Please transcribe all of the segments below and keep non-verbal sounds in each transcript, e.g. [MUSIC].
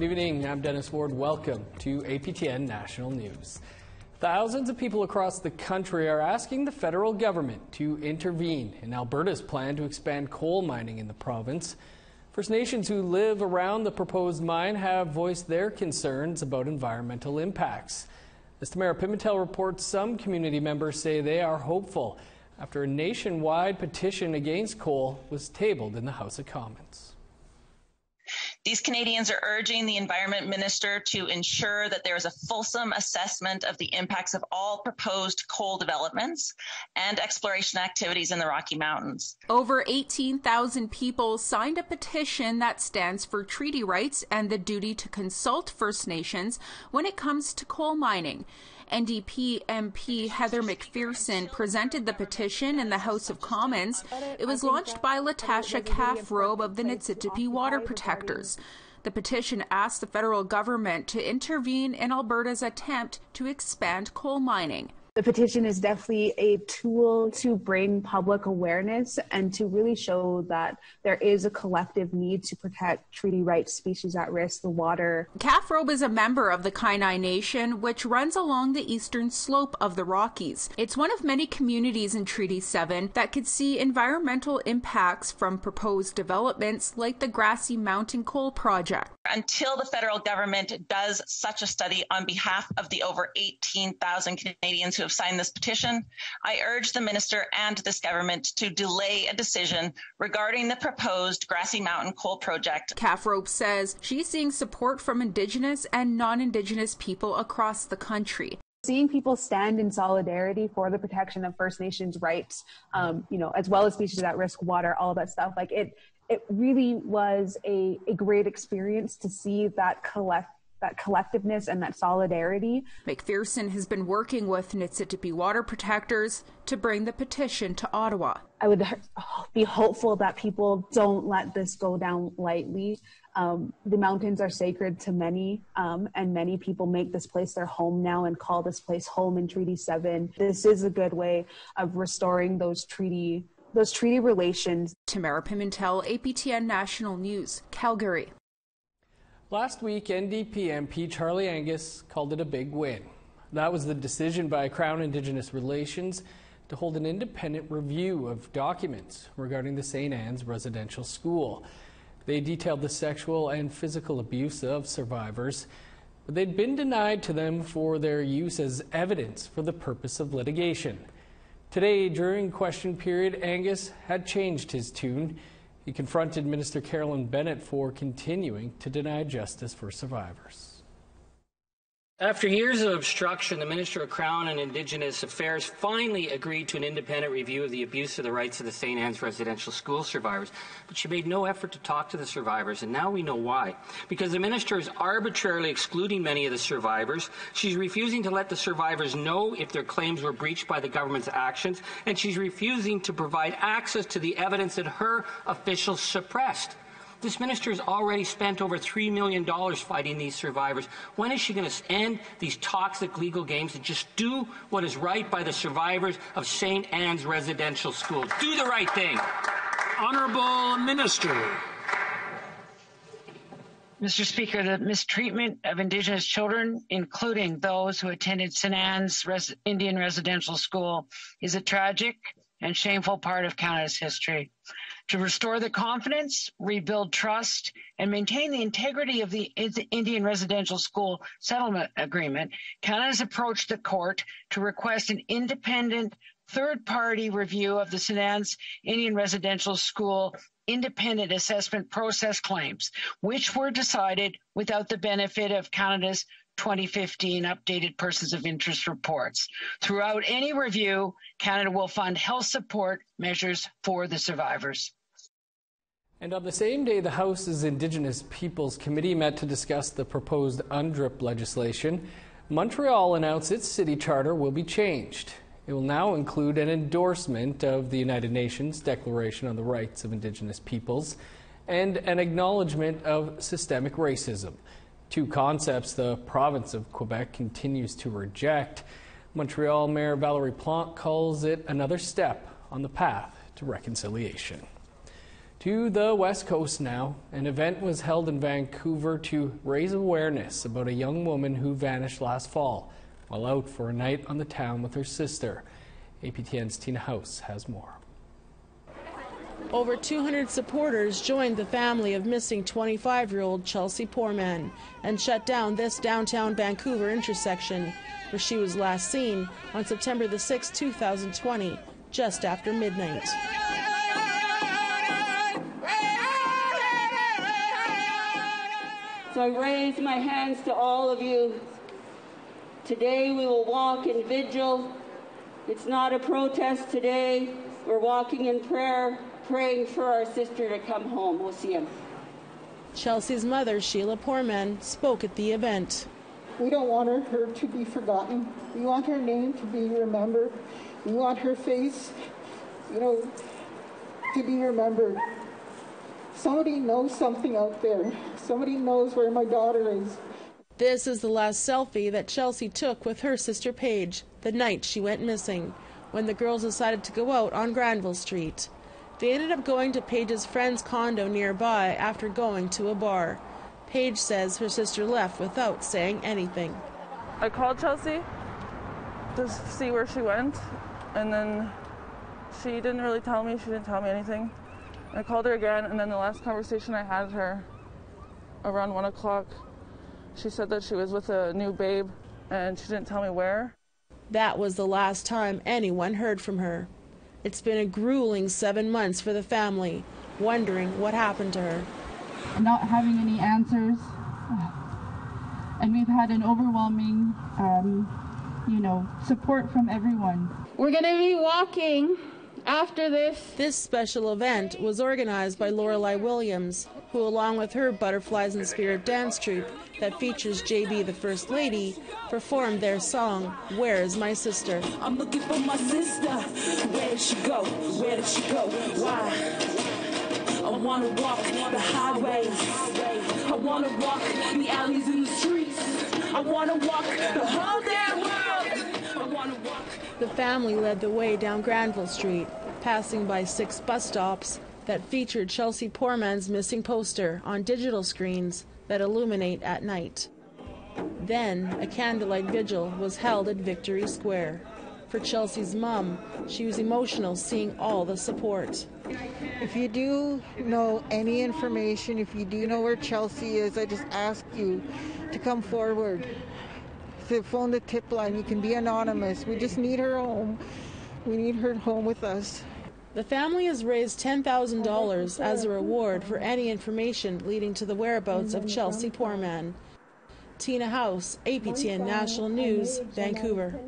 Good evening. I'm Dennis Ward. Welcome to APTN National News. Thousands of people across the country are asking the federal government to intervene in Alberta's plan to expand coal mining in the province. First Nations who live around the proposed mine have voiced their concerns about environmental impacts. As Tamara Pimentel reports, some community members say they are hopeful after a nationwide petition against coal was tabled in the House of Commons. These Canadians are urging the Environment Minister to ensure that there is a fulsome assessment of the impacts of all proposed coal developments and exploration activities in the Rocky Mountains. Over 18,000 people signed a petition that stands for treaty rights and the duty to consult First Nations when it comes to coal mining. NDP MP Heather McPherson presented the petition in the House of Commons. It was launched by Latasha Calf-Robe of the Niitsitapi Water Protectors. The petition asked the federal government to intervene in Alberta's attempt to expand coal mining. The petition is definitely a tool to bring public awareness and to really show that there is a collective need to protect treaty rights, species at risk, the water. Calf-Robe is a member of the Kainai Nation, which runs along the eastern slope of the Rockies. It's one of many communities in Treaty 7 that could see environmental impacts from proposed developments like the Grassy Mountain Coal Project. Until the federal government does such a study on behalf of the over 18,000 Canadians who have signed this petition, I urge the minister and this government to delay a decision regarding the proposed Grassy Mountain coal project. Calf-Robe says she's seeing support from Indigenous and non Indigenous people across the country. Seeing people stand in solidarity for the protection of First Nations rights, um, you know, as well as species at risk, water, all of that stuff, like it, it really was a, a great experience to see that collect that collectiveness and that solidarity. McPherson has been working with Niitsitapi water protectors to bring the petition to Ottawa. I would be hopeful that people don't let this go down lightly. Um, the mountains are sacred to many, um, and many people make this place their home now and call this place home in Treaty 7. This is a good way of restoring those treaty those treaty relations. Tamara Pimentel, APTN National News, Calgary. Last week, NDP MP Charlie Angus called it a big win. That was the decision by Crown Indigenous Relations to hold an independent review of documents regarding the St. Anne's residential school. They detailed the sexual and physical abuse of survivors, but they'd been denied to them for their use as evidence for the purpose of litigation. Today, during question period, Angus had changed his tune. He confronted Minister Carolyn Bennett for continuing to deny justice for survivors. After years of obstruction, the Minister of Crown and Indigenous Affairs finally agreed to an independent review of the abuse of the rights of the St. Anne's residential school survivors. But she made no effort to talk to the survivors, and now we know why. Because the Minister is arbitrarily excluding many of the survivors. She's refusing to let the survivors know if their claims were breached by the government's actions, and she's refusing to provide access to the evidence that her officials suppressed. This minister has already spent over $3 million fighting these survivors. When is she going to end these toxic legal games and just do what is right by the survivors of St. Anne's residential school? Do the right thing. Honorable Minister. Mr. Speaker, the mistreatment of Indigenous children, including those who attended St. Anne's Res- Indian Residential School, is a tragic and shameful part of Canada's history. To restore the confidence, rebuild trust, and maintain the integrity of the Indian Residential School Settlement Agreement, Canada has approached the court to request an independent third party review of the St. Indian Residential School independent assessment process claims, which were decided without the benefit of Canada's 2015 updated persons of interest reports. Throughout any review, Canada will fund health support measures for the survivors. And on the same day, the House's Indigenous Peoples Committee met to discuss the proposed UNDRIP legislation. Montreal announced its city charter will be changed. It will now include an endorsement of the United Nations Declaration on the Rights of Indigenous Peoples and an acknowledgement of systemic racism. Two concepts the province of Quebec continues to reject. Montreal Mayor Valerie Plante calls it another step on the path to reconciliation. To the West Coast now, an event was held in Vancouver to raise awareness about a young woman who vanished last fall while out for a night on the town with her sister. APTN's Tina House has more. Over 200 supporters joined the family of missing 25 year old Chelsea Poorman and shut down this downtown Vancouver intersection, where she was last seen on September the 6th, 2020, just after midnight. So I raise my hands to all of you. Today we will walk in vigil. It's not a protest today. We're walking in prayer, praying for our sister to come home. We'll see him. Chelsea's mother, Sheila Poorman, spoke at the event. We don't want her, her to be forgotten. We want her name to be remembered. We want her face, you know, to be remembered. Somebody knows something out there. Somebody knows where my daughter is. This is the last selfie that Chelsea took with her sister Paige the night she went missing, when the girls decided to go out on Granville Street. They ended up going to Paige's friend's condo nearby after going to a bar. Paige says her sister left without saying anything. I called Chelsea to see where she went, and then she didn't really tell me. She didn't tell me anything. I called her again, and then the last conversation I had with her around one o'clock, she said that she was with a new babe, and she didn't tell me where. That was the last time anyone heard from her. It's been a grueling seven months for the family, wondering what happened to her. Not having any answers, and we've had an overwhelming, um, you know, support from everyone. We're going to be walking after this. This special event was organized by Lorelei Williams, who, along with her Butterflies in Spirit dance troupe that features JB the First Lady, performed their song, Where is My Sister? I'm looking for my sister. Where did she go? Where did she go? Why? I wanna walk the highways. I wanna walk the alleys and the streets. I wanna walk the whole damn world. The family led the way down Granville Street, passing by six bus stops that featured Chelsea Poorman's missing poster on digital screens that illuminate at night. Then a candlelight vigil was held at Victory Square. For Chelsea's mom, she was emotional seeing all the support. If you do know any information, if you do know where Chelsea is, I just ask you to come forward. To phone the tip line. You can be anonymous. We just need her home. We need her home with us. The family has raised $10,000 as a reward for any information leading to the whereabouts of Chelsea Poorman. Tina House, APTN National News, Vancouver.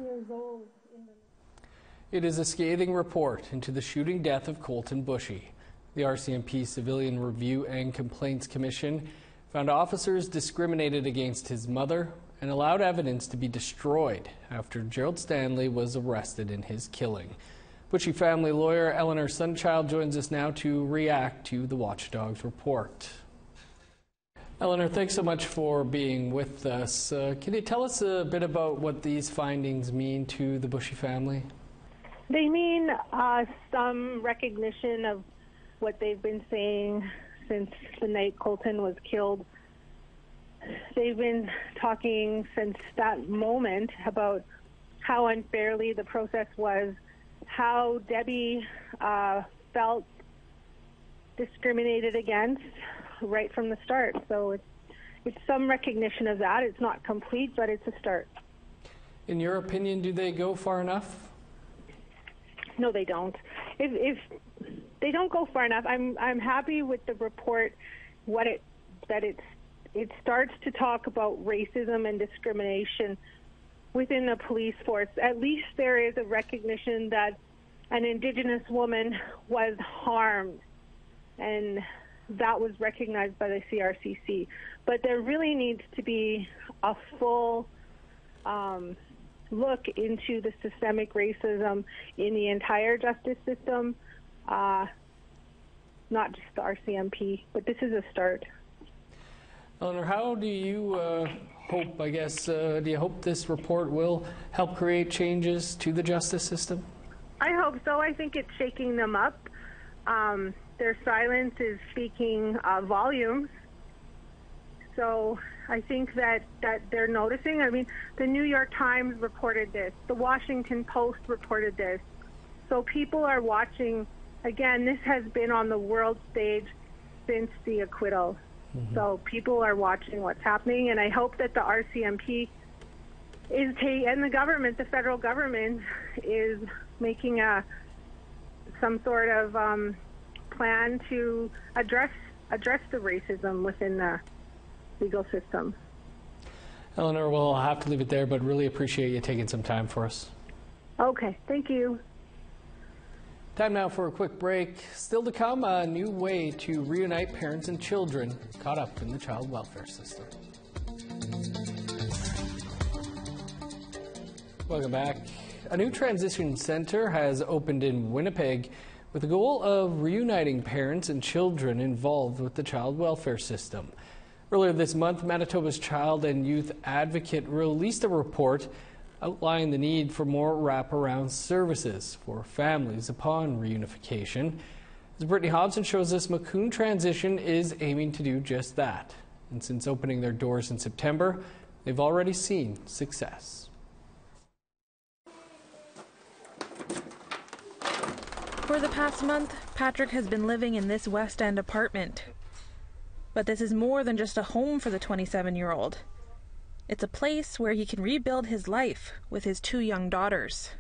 It is a scathing report into the shooting death of Colten Boushie. The RCMP Civilian Review and Complaints Commission found officers discriminated against his mother and allowed evidence to be destroyed after Gerald Stanley was arrested in his killing. Boushie family lawyer Eleanor Sunchild joins us now to react to the Watchdog's report. Eleanor, thanks so much for being with us. Uh, can you tell us a bit about what these findings mean to the Boushie family? They mean uh, some recognition of what they've been saying since the night Colten was killed. They've been talking since that moment about how unfairly the process was, how Debbie uh, felt discriminated against right from the start. So it's it's some recognition of that. It's not complete, but it's a start. In your opinion, do they go far enough? No, they don't. If, if they don't go far enough, I'm I'm happy with the report. What it that it's it starts to talk about racism and discrimination within the police force. At least there is a recognition that an Indigenous woman was harmed, and that was recognized by the CRCC. But there really needs to be a full um, look into the systemic racism in the entire justice system, uh, not just the RCMP. But this is a start. Eleanor, how do you uh, hope, I guess, uh, do you hope this report will help create changes to the justice system? I hope so. I think it's shaking them up. Um, their silence is speaking uh, volumes. So I think that, that they're noticing. I mean, the New York Times reported this, the Washington Post reported this. So people are watching. Again, this has been on the world stage since the acquittal. Mm-hmm. So people are watching what's happening, and I hope that the RCMP is ta- and the government, the federal government, is making a some sort of um, plan to address address the racism within the legal system. Eleanor, we'll have to leave it there, but really appreciate you taking some time for us. Okay, thank you. Time now for a quick break. Still to come, a new way to reunite parents and children caught up in the child welfare system. Welcome back. A new transition center has opened in Winnipeg with the goal of reuniting parents and children involved with the child welfare system. Earlier this month, Manitoba's Child and Youth Advocate released a report outlining the need for more wraparound services for families upon reunification. As Brittany Hobson shows us, Makoon Transition is aiming to do just that. And since opening their doors in September, they've already seen success. For the past month, Patrick has been living in this West End apartment. But this is more than just a home for the 27 year old. It's a place where he can rebuild his life with his two young daughters.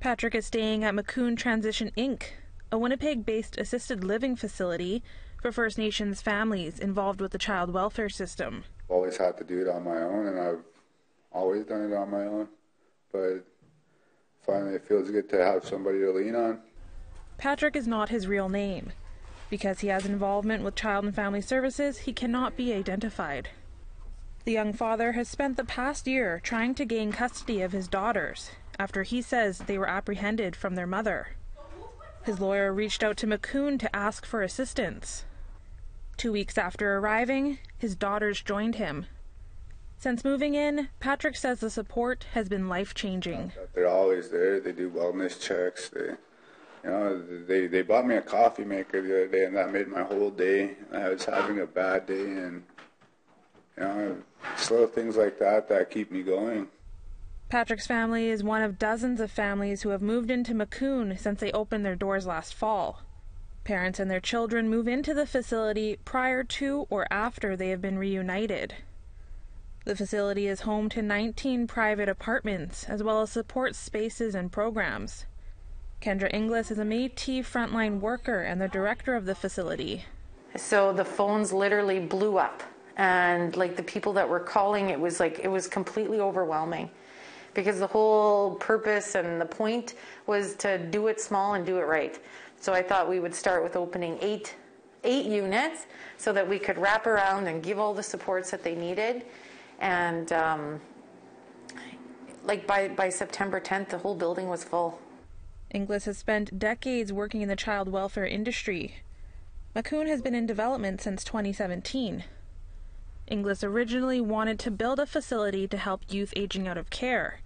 Patrick is staying at Makoon Transition Inc., a Winnipeg based assisted living facility for First Nations families involved with the child welfare system. Always had to do it on my own, and I've always done it on my own. But finally, it feels good to have somebody to lean on. Patrick is not his real name. Because he has involvement with Child and Family Services, he cannot be identified. The young father has spent the past year trying to gain custody of his daughters after he says they were apprehended from their mother. His lawyer reached out to Makoon to ask for assistance. Two weeks after arriving, his daughters joined him. Since moving in, Patrick says the support has been life changing. They're always there. They do wellness checks. They you know, they they bought me a coffee maker the other day, and that made my whole day. I was having a bad day, and you know, little things like that that keep me going. Patrick's family is one of dozens of families who have moved into Makoon since they opened their doors last fall. Parents and their children move into the facility prior to or after they have been reunited. The facility is home to 19 private apartments, as well as support spaces and programs. Kendra Inglis is a Métis frontline worker and the director of the facility. So the phones literally blew up, and like the people that were calling, it was like it was completely overwhelming because the whole purpose and the point was to do it small and do it right. So I thought we would start with opening eight eight units so that we could wrap around and give all the supports that they needed. And um, like by, by September 10th, the whole building was full. Inglis has spent decades working in the child welfare industry. Makoon has been in development since 2017. Inglis originally wanted to build a facility to help youth aging out of care.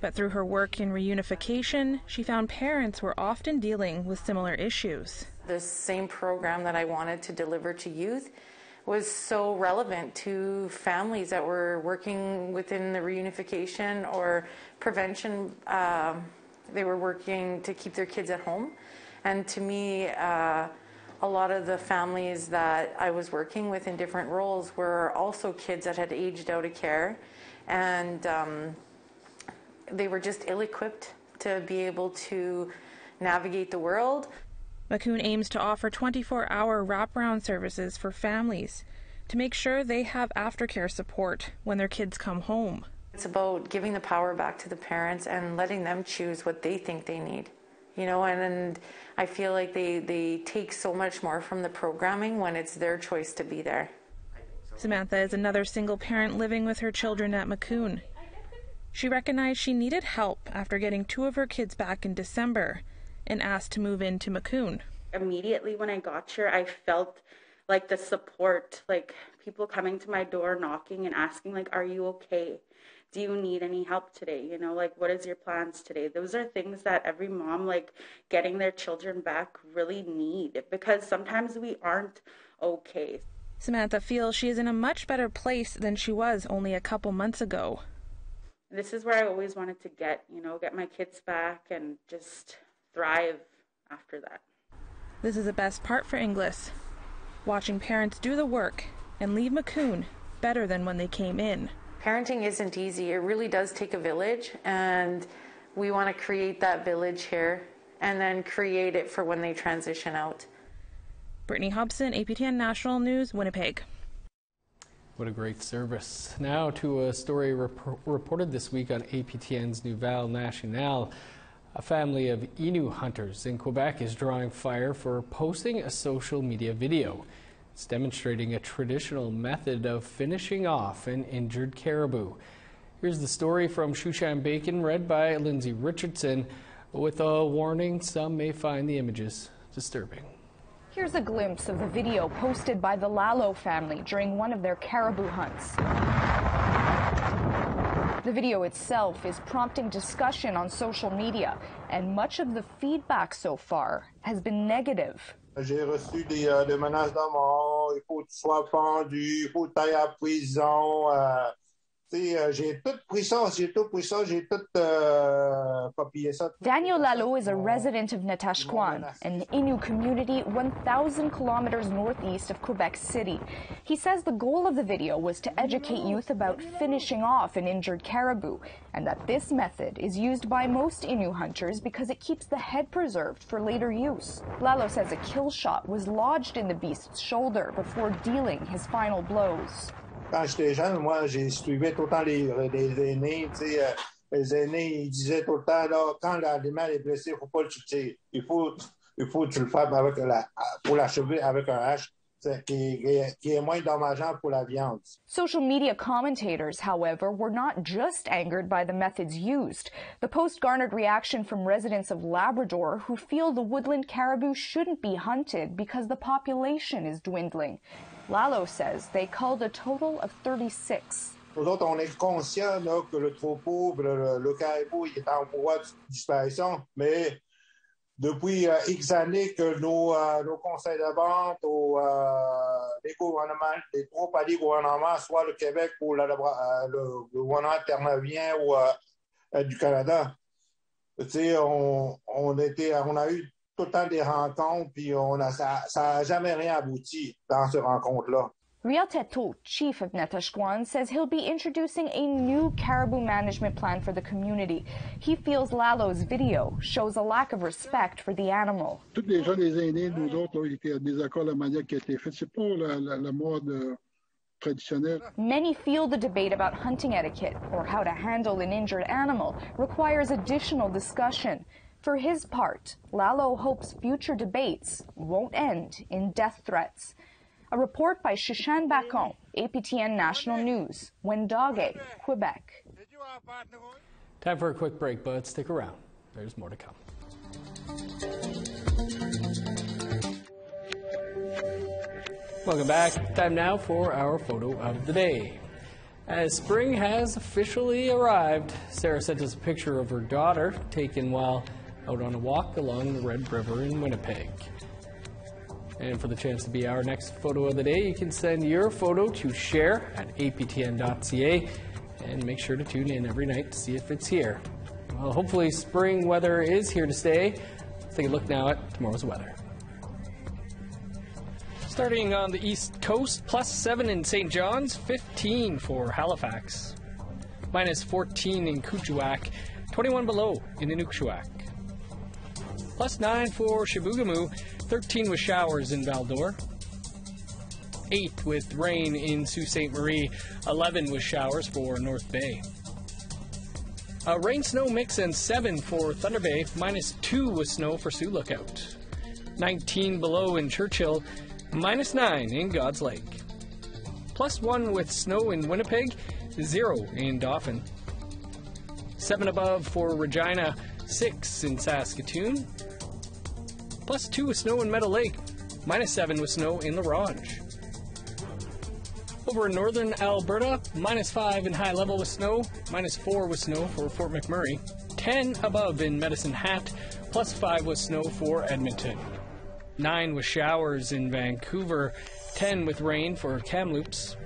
But through her work in reunification, she found parents were often dealing with similar issues. The same program that I wanted to deliver to youth was so relevant to families that were working within the reunification or prevention uh, they were working to keep their kids at home. And to me, uh, lot of the families that I was working with in different roles were also kids that had aged out of care. And um, they were just ill equipped to be able to navigate the world. Makoon aims to offer 24 hour wraparound services for families to make sure they have aftercare support when their kids come home. It's about giving the power back to the parents and letting them choose what they think they need. You know, and, and I feel like they, they take so much more from the programming when it's their choice to be there. Samantha is another single parent living with her children at Makoon. She recognized she needed help after getting two of her kids back in December and asked to move into Makoon. Immediately when I got here, I felt like the support, like people coming to my door, knocking and asking, like, "Are you okay?" Do you need any help today? You know, like what is your plans today? Those are things that every mom like getting their children back really need because sometimes we aren't okay. Samantha feels she is in a much better place than she was only a couple months ago. This is where I always wanted to get, you know, get my kids back and just thrive after that. This is the best part for Inglis watching parents do the work and leave Makoon better than when they came in. Parenting isn't easy. It really does take a village, and we want to create that village here and then create it for when they transition out. Brittany Hobson, APTN National News, Winnipeg. What a great service. Now to a story rep reported this week on APTN's Nouvelle Nationale. A family of Innu hunters in Quebec is drawing fire for posting a social media video. It's demonstrating a traditional method of finishing off an injured caribou. Here's the story from Shushan Bacon, read by Lindsay Richardson, with a warning some may find the images disturbing. Here's a glimpse of the video posted by the Lalo family during one of their caribou hunts. The video itself is prompting discussion on social media, and much of the feedback so far has been negative. J'ai reçu des, euh, des, menaces de mort, il faut que tu sois pendu, il faut que tu ailles à prison. Euh, Euh, j'ai tout pris ça, j'ai tout pris ça, j'ai tout euh, copié ça. Daniel Lalo is a resident of Natashquan, an Innu community 1,000 kilometers northeast of Quebec City. He says the goal of the video was to educate youth about finishing off an injured caribou, and that this method is used by most Innu hunters because it keeps the head preserved for later use. Lalo says a kill shot was lodged in the beast's shoulder before dealing his final blows. Ah, quand j'étais jeune, moi, j'ai suivi tout le temps les, les aînés, euh, les aînés, ils disaient tout le temps, là, quand est blessé, il ne faut pas le tuer. Il faut, il faut tu le avec la, pour l'achever avec un hache. Social media commentators, however, were not just angered by the methods used. The post garnered reaction from residents of Labrador who feel the woodland caribou shouldn't be hunted because the population is dwindling. Lalo says they culled a total of 36. Nous autres, on est conscients que le troupeau, le, le caribou, il est en voie de disparition, mais depuis euh, X années que nos, euh, nos conseils de vente, ou, euh, les gouvernements, les trois paliers gouvernements, soit le Québec ou le, euh, gouvernement ternavien ou du Canada, on, on, on a eu tout le temps des rencontres, puis on a, ça n'a jamais rien abouti dans ces rencontres-là. Riel chief of Natashquan, says he'll be introducing a new caribou management plan for the community. He feels Lalo's video shows a lack of respect for the animal. Tous les gens, les aînés, nous autres, là, étaient désaccord la manière qui a été faite. C'est pas la, la, la mode euh, traditionnelle. Many feel the debate about hunting etiquette or how to handle an injured animal requires additional discussion. For his part, Lalo hopes future debates won't end in death threats. A report by Shushan Bacon, APTN National News, Wendake, Quebec. Time for a quick break, but stick around. There's more to come. Welcome back. Time now for our photo of the day. As spring has officially arrived, Sarah sent us a picture of her daughter taken while out on a walk along the Red River in Winnipeg. And for the chance to be our next photo of the day, you can send your photo to share at aptn.ca and make sure to tune in every night to see if it's here. Well, hopefully, spring weather is here to stay. Let's take a look now at tomorrow's weather. Starting on the east coast, plus 7 in St. John's, 15 for Halifax, minus 14 in Kuujjuaq, 21 below in Inukjuak. Plus 9 for Chibougamau, 13 with showers in Val-d'Or. 8 with rain in Sault Ste. Marie, 11 with showers for North Bay. A rain snow mix and 7 for Thunder Bay, minus 2 with snow for Sioux Lookout. 19 below in Churchill, minus 9 in God's Lake. Plus 1 with snow in Winnipeg, 0 in Dauphin. 7 above for Regina, 6 in Saskatoon, plus 2 with snow in Meadow Lake, minus 7 with snow in La Ronge. Over in northern Alberta, minus 5 in high level with snow, minus 4 with snow for Fort McMurray, 10 above in Medicine Hat, plus 5 with snow for Edmonton. 9 with showers in Vancouver, 10 with rain for Kamloops,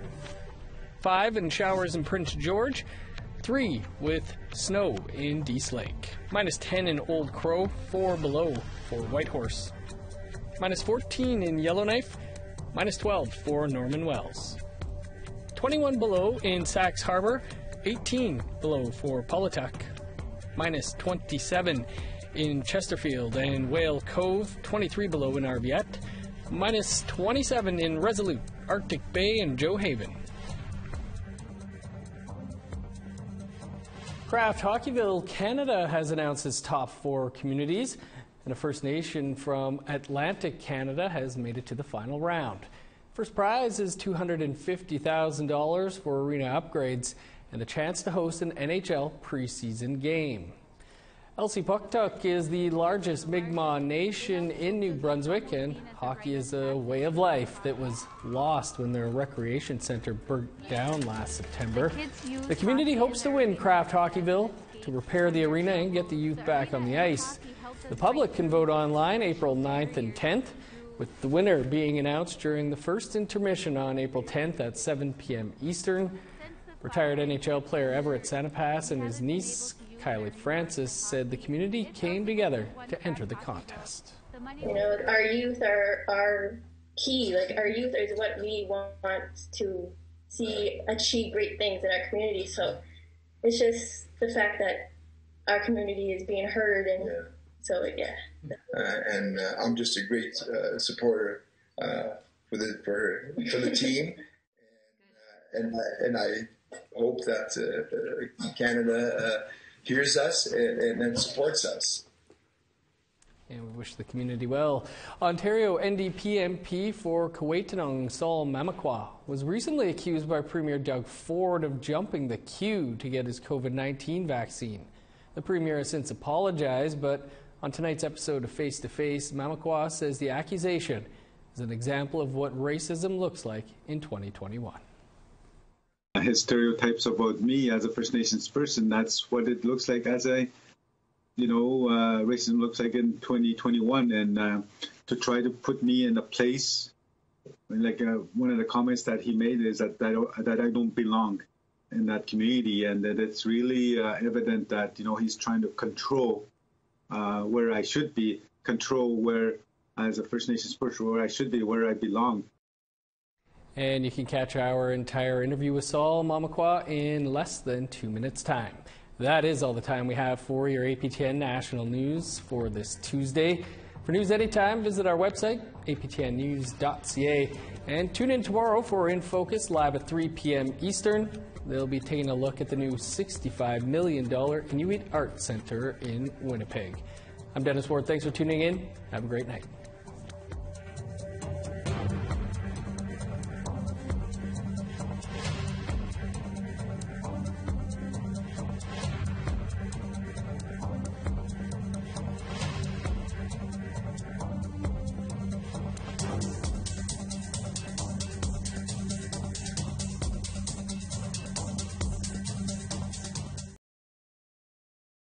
5 in showers in Prince George, 3 with snow in Dease Lake, minus 10 in Old Crow, 4 below for Whitehorse, minus 14 in Yellowknife, minus 12 for Norman Wells. 21 below in Sachs Harbor, 18 below for Paulatuk, minus 27 in Chesterfield and Whale Cove, 23 below in Arviat, minus 27 in Resolute, Arctic Bay, and Gjoa Haven. Kraft Hockeyville Canada has announced its top four communities, and a First Nation from Atlantic Canada has made it to the final round. First prize is $250,000 for arena upgrades and a chance to host an NHL preseason game. Elsipogtog is the largest Mi'kmaq nation in New Brunswick, and hockey is a way of life that was lost when their recreation center burnt down last September. The community hopes to win Kraft Hockeyville to repair the arena and get the youth back on the ice. The public can vote online April 9th and 10th, with the winner being announced during the first intermission on April 10th at 7 p.m. Eastern. Retired NHL player Everett Sanapass and his niece Kylie Francis said the community came together to enter the contest. You know, our youth are are key. Like our youth is what we want to see achieve great things in our community. So it's just the fact that our community is being heard, and yeah. so yeah. Uh, and uh, I'm just a great uh, supporter uh, for the for for the team, [LAUGHS] and uh, and, and I hope that uh, Canada hears us and, and then supports us. And we wish the community well. Ontario NDP MP for Kiiwetinoong Sol Mamakwa was recently accused by Premier Doug Ford of jumping the queue to get his COVID 19 vaccine. The Premier has since apologized, but on tonight's episode of Face to Face, Mamakwa says the accusation is an example of what racism looks like in 2021 his stereotypes about me as a First Nations person. That's what it looks like as a, you know, uh, racism looks like in 2021. And uh, to try to put me in a place, like uh, one of the comments that he made is that that, I don't belong in that community, and that it's really uh, evident that you know he's trying to control uh, where I should be, control where as a First Nations person where I should be, where I belong. And you can catch our entire interview with Sol Mamakwa in less than two minutes' time. That is all the time we have for your APTN National News for this Tuesday. For news anytime, visit our website, aptnnews.ca, and tune in tomorrow for In Focus live at 3 p.m. Eastern. They'll be taking a look at the new $65 million Inuit Art Center in Winnipeg. I'm Dennis Ward. Thanks for tuning in. Have a great night.